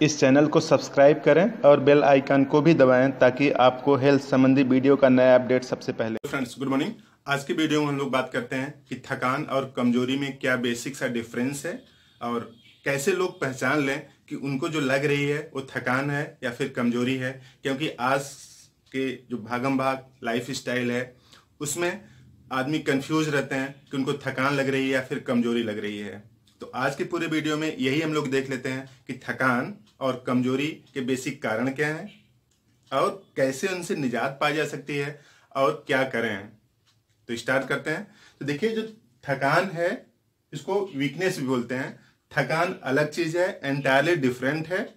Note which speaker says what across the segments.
Speaker 1: इस चैनल को सब्सक्राइब करें और बेल आइकन को भी दबाएँ ताकि आपको हेल्थ संबंधी वीडियो का नया अपडेट सबसे पहले।
Speaker 2: फ्रेंड्स गुड मॉर्निंग आज की वीडियो में हम लोग बात करते हैं कि थकान और कमज़ोरी में क्या बेसिक सा डिफरेंस है और कैसे लोग पहचान लें कि उनको जो लग रही है वो थकान है या फिर कमज़ोरी है, क्योंकि आज के जो भागम भाग लाइफ स्टाइल है, उसमें आदमी कंफ्यूज रहते हैं कि उनको थकान लग रही है या फिर कमज़ोरी लग रही है। तो आज के पूरे वीडियो में यही हम लोग देख लेते हैं कि थकान और कमज़ोरी के बेसिक कारण क्या हैं? और कैसे उनसे निजात पाई जा सकती है? और क्या करें तो स्टार्ट करते हैं। तो देखिए, जो थकान है, इसको वीकनेस भी बोलते हैं। थकान अलग चीज़ है एंटायरली डिफरेंट है।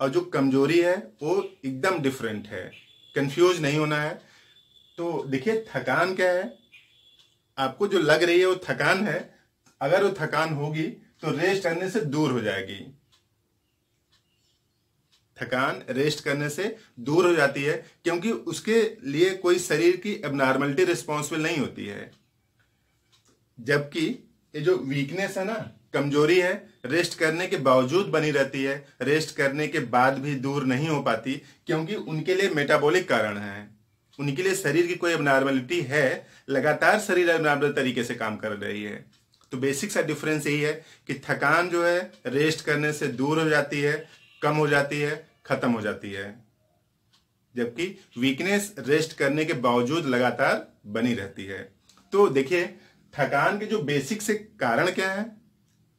Speaker 2: और जो कमज़ोरी है, वो एकदम डिफरेंट है। कंफ्यूज नहीं होना है। तो देखिए, थकान क्या है? आपको जो लग रही है वो थकान है। अगर वो थकान होगी तो रेस्ट करने से दूर हो जाएगी। थकान रेस्ट करने से दूर हो जाती है, क्योंकि उसके लिए कोई शरीर की एबनॉर्मलिटी रिस्पॉन्सिबल नहीं होती है। जबकि ये जो वीकनेस है ना, कमज़ोरी है रेस्ट करने के बावजूद बनी रहती है। रेस्ट करने के बाद भी दूर नहीं हो पाती, क्योंकि उनके लिए मेटाबॉलिक कारण है। उनके लिए शरीर की कोई एबनॉर्मलिटी है, लगातार शरीर एबनॉर्मल तरीके से काम कर रही है। तो बेसिक सा डिफरेंस यही है कि थकान जो है रेस्ट करने से दूर हो जाती है, कम हो जाती है खत्म हो जाती है। जबकि वीकनेस रेस्ट करने के बावजूद लगातार बनी रहती है। तो देखिए, थकान के जो बेसिक से कारण क्या है,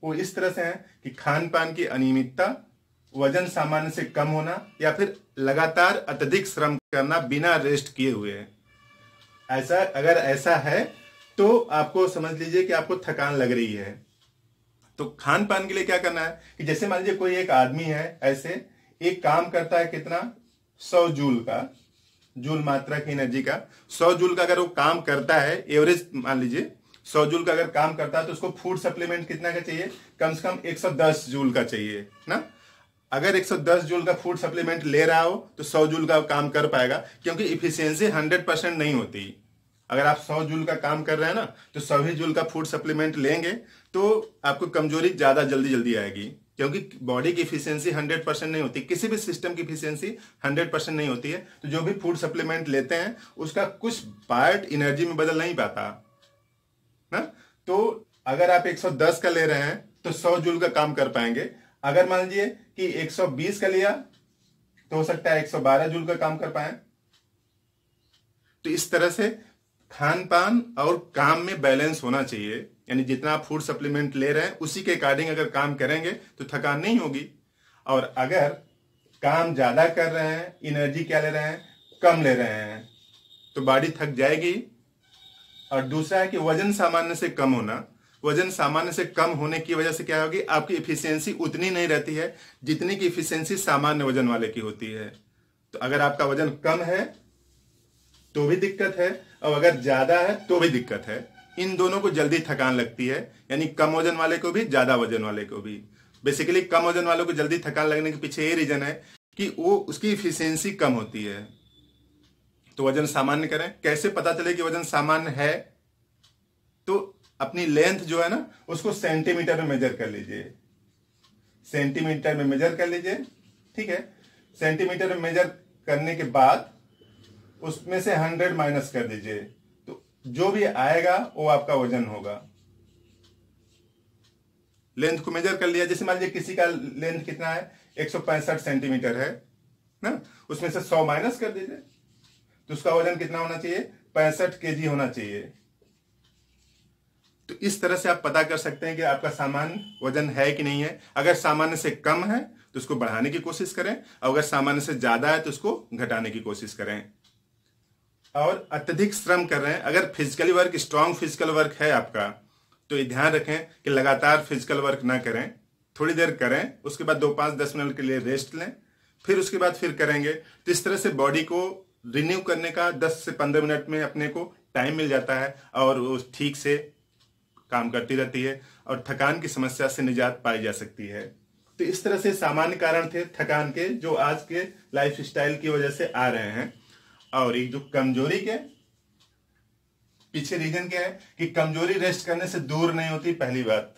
Speaker 2: वो इस तरह से है कि खान पान की अनियमितता, वज़न सामान्य से कम होना या फिर लगातार अत्यधिक श्रम करना बिना रेस्ट किए हुए ऐसा, अगर ऐसा है तो आपको समझ लीजिए कि आपको थकान लग रही है। तो खान पान के लिए क्या करना है कि जैसे मान लीजिए कोई एक आदमी है, ऐसे एक काम करता है कितना? सौ जूल का। जूल मात्रा की एनर्जी का। सौ जूल का अगर वो काम करता है, एवरेज मान लीजिए, सौ जूल का अगर काम करता है तो उसको फ़ूड सप्लीमेंट कितना का चाहिए? कम से कम 110 जूल का चाहिए, ना? अगर 110 जूल का फ़ूड सप्लीमेंट ले रहा हो तो 100 जूल का काम कर पाएगा, क्योंकि इफिशियंसी 100 परसेंट नहीं होती। अगर आप 100 जूल का काम कर रहे हैं ना तो सौ जूल का फ़ूड सप्लीमेंट लेंगे तो आपको कमज़ोरी ज़्यादा जल्दी जल्दी आएगी। क्योंकि बॉडी की इफिशियंसी 100 परसेंट नहीं होती। किसी भी सिस्टम की इफिशियंसी 100 परसेंट नहीं होती है। तो जो भी फ़ूड सप्लीमेंट लेते हैं, उसका कुछ पार्ट एनर्जी में बदल नहीं पाता। ना? तो अगर आप 110 का ले रहे हैं तो 100 जूल का काम कर पाएँगे। अगर मान लीजिए कि 120 का लिया तो हो सकता है 112 जूल का काम कर पाए। तो इस तरह से खान पान और काम में बैलेंस होना चाहिए। यानी जितना आप फ़ूड सप्लीमेंट ले रहे हैं, उसी के अकॉर्डिंग अगर काम करेंगे तो थकान नहीं होगी। और अगर काम ज़्यादा कर रहे हैं एनर्जी क्या ले रहे हैं? कम ले रहे हैं। तो बॉडी थक जाएगी। और दूसरा है कि वज़न सामान्य से कम होना। वज़न सामान्य से कम होने की वजह से क्या होगी? आपकी इफिशियंसी उतनी नहीं रहती है, जितनी की इफिशियंसी सामान्य वज़न वाले की होती है। तो अगर आपका वज़न कम है तो भी दिक्कत है। और अगर ज़्यादा है तो भी दिक्कत है। इन दोनों को जल्दी थकान लगती है, यानी कम वज़न वाले को भी, ज़्यादा वज़न वाले को भी। बेसिकली कम वज़न वालों को जल्दी थकान लगने के पीछे ये रीजन है कि वो, उसकी इफिशियंसी कम होती है। तो वज़न सामान्य करें। कैसे पता चले कि वज़न सामान्य है? तो अपनी लेंथ जो है ना, उसको सेंटीमीटर में मेजर कर लीजिए। सेंटीमीटर में मेजर कर लीजिए, ठीक है? सेंटीमीटर में मेजर करने के बाद उसमें से हंड्रेड माइनस कर दीजिए। जो भी आएगा, वो आपका वज़न होगा। लेंथ को मेजर कर लिया। जैसे मान लीजिए किसी का लेंथ कितना है? एक सौ पैंसठ सेंटीमीटर है, ना? उसमें से 100 माइनस कर दीजिए। तो उसका वज़न कितना होना चाहिए? पैंसठ के होना चाहिए। तो इस तरह से आप पता कर सकते हैं कि आपका सामान्य वज़न है कि नहीं है। अगर सामान्य से कम है तो उसको बढ़ाने की कोशिश करें। और अगर सामान्य से ज़्यादा है तो उसको घटाने की कोशिश करें। और अत्यधिक श्रम कर रहे हैं। अगर physically work strong physical work है आपका तो ये ध्यान रखें कि लगातार फ़िज़िकल वर्क ना करें। थोड़ी देर करें, उसके बाद दो पाँच दस मिनट के लिए रेस्ट लें, फिर उसके बाद फिर करेंगे। तो इस तरह से बॉडी को रिन्यू करने का 10 से 15 मिनट में अपने को टाइम मिल जाता है और वो ठीक से काम करती रहती है और थकान की समस्या से निजात पाई जा सकती है। तो इस तरह से सामान्य कारण थे थकान के, जो आज के लाइफ स्टाइल की वजह से आ रहे हैं। और एक जो कमज़ोरी के पीछे रीजन क्या है? कि कमज़ोरी रेस्ट करने से दूर नहीं होती, पहली बात।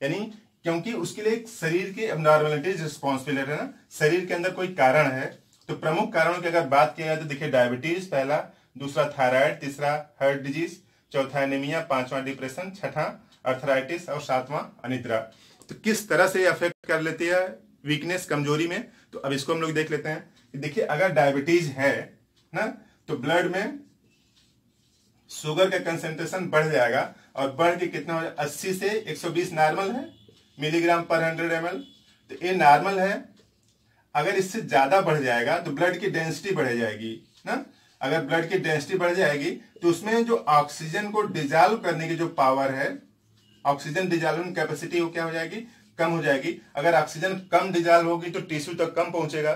Speaker 2: यानी क्योंकि उसके लिए शरीर की एबनॉर्मेलिटीज रिस्पॉन्सिबल है ना? शरीर के अंदर कोई कारण है तो प्रमुख कारणों की अगर बात किया जाए तो देखिए डायबिटीज़ पहला, दूसरा थायराइड तीसरा हार्ट डिज़ीज़ चौथा एनीमिया पांचवा डिप्रेशन छठा अर्थराइटिस और सातवां अनिद्रा। तो किस तरह से अफेक्ट कर लेती है वीकनेस कमज़ोरी में? तो अब इसको हम लोग देख लेते हैं। देखिए, अगर डायबिटीज़ है ना तो ब्लड में शुगर का कंसेंट्रेशन बढ़ जाएगा और बढ़ के कितना हो अस्सी से 120 नॉर्मल है मिलीग्राम पर हंड्रेड एम तो ये नॉर्मल है। अगर इससे ज़्यादा बढ़ जाएगा तो ब्लड की डेंसिटी बढ़ जाएगी, ना? अगर ब्लड की डेंसिटी बढ़ जाएगी तो उसमें जो ऑक्सीजन को डिजॉल्व करने की जो पावर है ऑक्सीजन डिजॉल्व कैपेसिटी वो क्या हो जाएगी? कम हो जाएगी। अगर ऑक्सीजन कम डिजॉल्व होगी तो टिश्यू तक कम पहुंचेगा।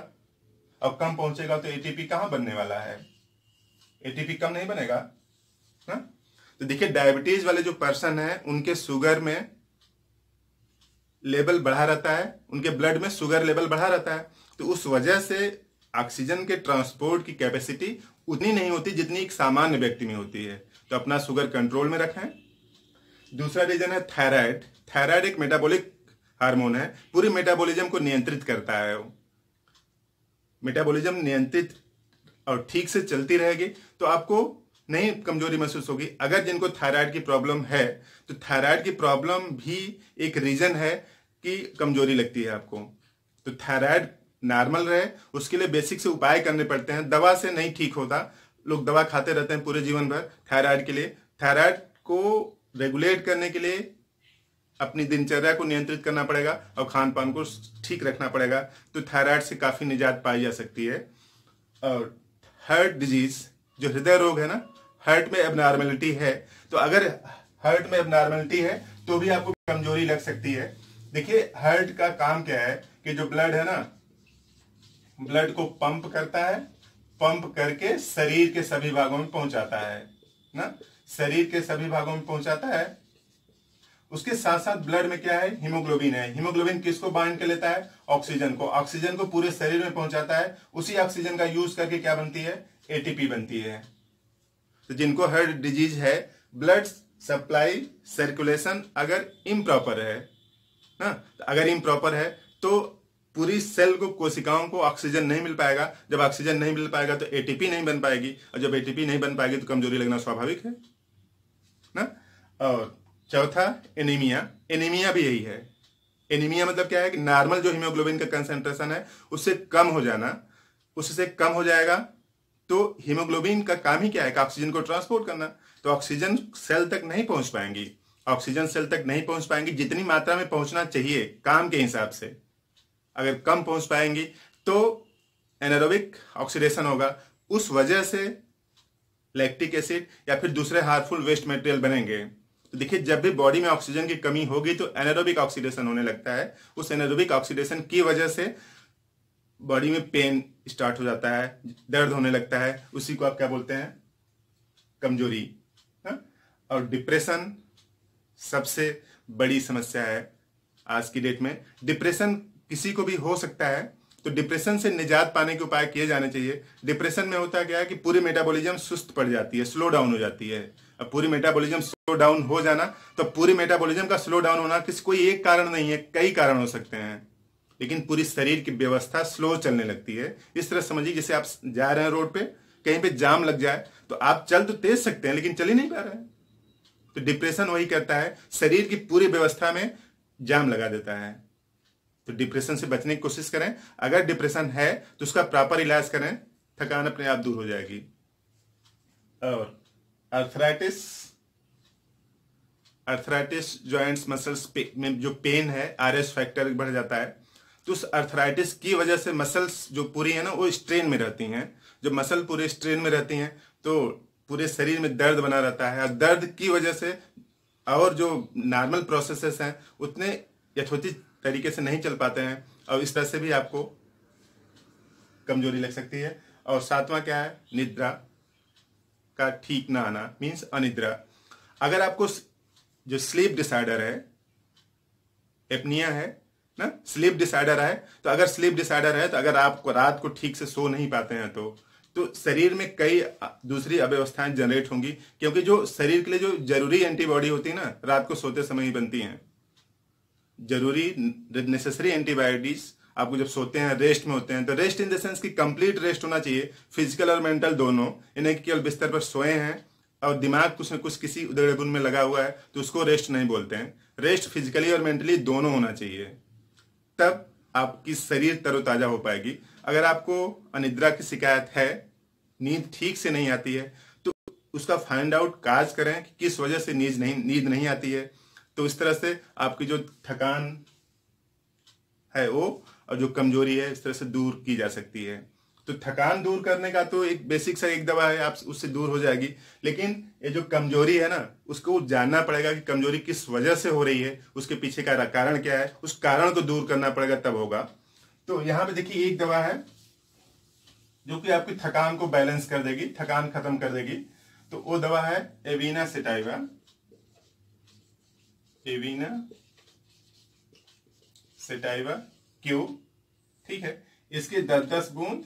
Speaker 2: और कम पहुंचेगा तो एटीपी कहाँ बनने वाला है? एटीपी कम नहीं बनेगा ना? तो देखिए डायबिटीज़ वाले जो पर्सन है, उनके शुगर में लेवल बढ़ा रहता है, उनके ब्लड में शुगर लेवल बढ़ा रहता है तो उस वजह से ऑक्सीजन के ट्रांसपोर्ट की कैपेसिटी उतनी नहीं होती जितनी एक सामान्य व्यक्ति में होती है। तो अपना शुगर कंट्रोल में रखें। दूसरा रीजन है थायराइड थायराइड एक मेटाबॉलिक हार्मोन है, पूरी मेटाबॉलिज्म को नियंत्रित करता है मेटाबॉलिज्म नियंत्रित और ठीक से चलती रहेगी तो आपको नहीं कमज़ोरी महसूस होगी। अगर जिनको थायराइड की प्रॉब्लम है तो थायराइड की प्रॉब्लम भी एक रीजन है कि कमज़ोरी लगती है आपको। तो थायराइड नॉर्मल रहे, उसके लिए बेसिक से उपाय करने पड़ते हैं। दवा से नहीं ठीक होता। लोग दवा खाते रहते हैं पूरे जीवन भर थायराइड के लिए। थायराइड को रेगुलेट करने के लिए अपनी दिनचर्या को नियंत्रित करना पड़ेगा और खान पान को ठीक रखना पड़ेगा तो थायराइड से काफ़ी निजात पाई जा सकती है। और हार्ट डिज़ीज़, जो हृदय रोग है ना, हार्ट में एबनॉर्मेलिटी है तो अगर हार्ट में एबनॉर्मेलिटी है तो भी आपको कमज़ोरी लग सकती है। देखिए, हार्ट का काम क्या है कि जो ब्लड है ना, ब्लड को पंप करता है, पंप करके शरीर के सभी भागों में पहुंचाता है, ना? शरीर के सभी भागों में पहुंचाता है उसके साथ साथ ब्लड में क्या है? हीमोग्लोबिन है। हीमोग्लोबिन किसको बाइंड कर लेता है? ऑक्सीजन को। ऑक्सीजन को पूरे शरीर में पहुंचाता है। उसी ऑक्सीजन का यूज़ करके क्या बनती है? एटीपी बनती है। तो जिनको हार्ट डिज़ीज़ है ब्लड सप्लाई सर्कुलेशन अगर इम्प्रॉपर है ना तो अगर इम्प्रॉपर है तो पूरी सेल को, कोशिकाओं को ऑक्सीजन नहीं मिल पाएगा। जब ऑक्सीजन नहीं मिल पाएगा तो एटीपी नहीं बन पाएगी। और जब एटीपी नहीं बन पाएगी तो कमज़ोरी लगना स्वाभाविक है। ना और चौथा एनीमिया एनीमिया भी यही है. एनीमिया मतलब क्या है? कि नॉर्मल जो हीमोग्लोबिन का कंसेंट्रेशन है, उससे कम हो जाना. उससे कम हो जाएगा तो हीमोग्लोबिन का काम ही क्या है? ऑक्सीजन को ट्रांसपोर्ट करना. तो ऑक्सीजन सेल तक नहीं पहुँच पाएँगी. ऑक्सीजन सेल तक नहीं पहुँच पाएँगी. जितनी मात्रा में पहुँचना चाहिए काम के हिसाब से. अगर कम पहुँच पाएँगी तो एनारोबिक ऑक्सीडेशन होगा. उस वजह से लैक्टिक एसिड या फिर दूसरे हार्मफुल वेस्ट मटेरियल बनेंगे. देखिए, जब भी बॉडी में ऑक्सीजन की कमी होगी तो एनारोबिक ऑक्सीडेशन होने लगता है। उस एनारोबिक ऑक्सीडेशन की वजह से बॉडी में पेन स्टार्ट हो जाता है, दर्द होने लगता है। उसी को आप क्या बोलते हैं? कमज़ोरी, हा? और डिप्रेशन सबसे बड़ी समस्या है आज की डेट में। डिप्रेशन किसी को भी हो सकता है तो डिप्रेशन से निजात पाने के उपाय किए जाने चाहिए। डिप्रेशन में होता क्या है कि पूरी मेटाबॉलिज्म सुस्त पड़ जाती है स्लो डाउन हो जाती है। अब पूरी मेटाबॉलिज्म स्लो डाउन हो जाना तो पूरी मेटाबॉलिज्म का स्लो डाउन होना किसी कोई एक कारण नहीं है, कई कारण हो सकते हैं। लेकिन पूरी शरीर की व्यवस्था स्लो चलने लगती है। इस तरह समझिए, जैसे आप जा रहे हैं रोड पे, कहीं पे जाम लग जाए तो आप चल तो तेज सकते हैं, लेकिन चल ही नहीं पा रहे हैं। तो डिप्रेशन वही करता है, शरीर की पूरी व्यवस्था में जाम लगा देता है। तो डिप्रेशन से बचने की कोशिश करें। अगर डिप्रेशन है तो उसका प्रॉपर इलाज करें। थकान अपने आप दूर हो जाएगी। और अर्थराइटिस अर्थराइटिस जॉइंट्स मसल्स में जो पेन है आर एस फैक्टर बढ़ जाता है। तो उस अर्थराइटिस की वजह से मसल्स जो पूरी है ना, वो स्ट्रेन में रहती हैं। जब मसल पूरे स्ट्रेन में रहती हैं तो पूरे शरीर में दर्द बना रहता है। और दर्द की वजह से और जो नॉर्मल प्रोसेसेस हैं, उतने यथोचित तरीके से नहीं चल पाते हैं। और इस तरह से भी आपको कमज़ोरी लग सकती है। और सातवां क्या है? निद्रा का ठीक ना आना मीन्स अनिद्रा। अगर आपको जो स्लीप डिसाइडर है एपनिया है, ना स्लीप डिसाइडर है तो अगर स्लीप डिसाइडर है तो अगर आप रात को ठीक से सो नहीं पाते हैं तो तो शरीर में कई दूसरी अव्यवस्थाएँ जनरेट होंगी। क्योंकि जो शरीर के लिए जो ज़रूरी एंटीबॉडी होती है ना, रात को सोते समय ही बनती हैं। ज़रूरी नेसेसरी एंटीबायोटिक्स आपको जब सोते हैं रेस्ट में होते हैं तो रेस्ट इन द सेंस की कंप्लीट रेस्ट होना चाहिए फ़िज़िकल और मेंटल दोनों। इन्हें केवल बिस्तर पर सोए हैं और दिमाग कुछ न कुछ किसी उदड़गुन में लगा हुआ है तो उसको रेस्ट नहीं बोलते हैं। रेस्ट फिजिकली और मेंटली दोनों होना चाहिए। तब आपकी शरीर तरोताजा हो पाएगी। अगर आपको अनिद्रा की शिकायत है, नींद ठीक से नहीं आती है तो उसका फाइंड आउट काज करें कि किस वजह से नींद नहीं नींद नहीं आती है। तो इस तरह से आपकी जो थकान है वो, और जो कमज़ोरी है, इस तरह से दूर की जा सकती है। तो थकान दूर करने का तो एक बेसिक सा एक दवा है, आप उससे दूर हो जाएगी। लेकिन ये जो कमज़ोरी है ना, उसको जानना पड़ेगा कि कमज़ोरी किस वजह से हो रही है, उसके पीछे का कारण क्या है, उस कारण को दूर करना पड़ेगा तब होगा। तो यहाँ पे देखिए, एक दवा है, जो कि आपकी थकान को बैलेंस कर देगी, थकान खत्म कर देगी। तो वो दवा है एवीना सिटाइवा। एवीना सिटाइवा, क्यू, ठीक है? इसके दस दस बूंद।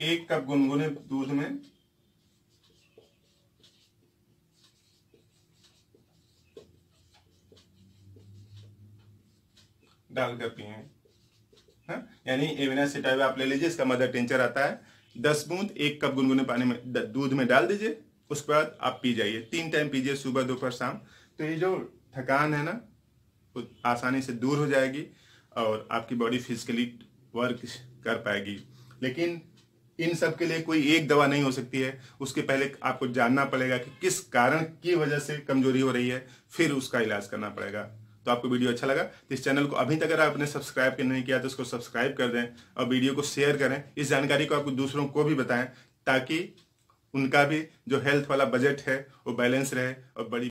Speaker 2: एक कप गुनगुने दूध में। डालकर पिए। हाँ? यानी एविना सिटाइवा आप ले लीजिए, इसका मदर टेंचर आता है। दस बूंद, एक कप गुनगुने पानी में दूध में डाल दीजिए। उसके बाद आप पी जाइए तीन टाइम पीजिए सुबह, दोपहर, शाम। तो ये जो थकान है ना, वो आसानी से दूर हो जाएगी और आपकी बॉडी फिजिकली वर्क कर पाएगी। लेकिन इन सब के लिए कोई एक दवा नहीं हो सकती है। उसके पहले आपको जानना पड़ेगा कि किस कारण की वजह से कमज़ोरी हो रही है, फिर उसका इलाज करना पड़ेगा। तो आपको वीडियो अच्छा लगा तो इस चैनल को अभी तक अगर आपने सब्सक्राइब नहीं किया तो उसको सब्सक्राइब कर दें और वीडियो को शेयर करें। इस जानकारी को आपको दूसरों को भी बताएँ, ताकि उनका भी जो हेल्थ वाला बजट है वो बैलेंस रहे और बड़ी